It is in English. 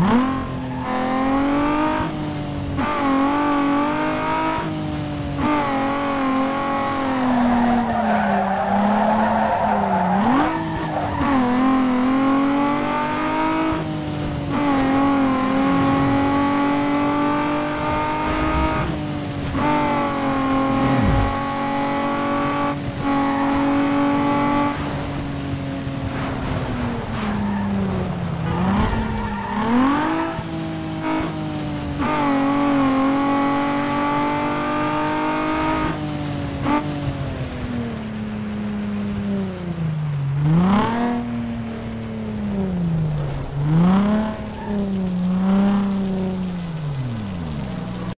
Mm-hmm.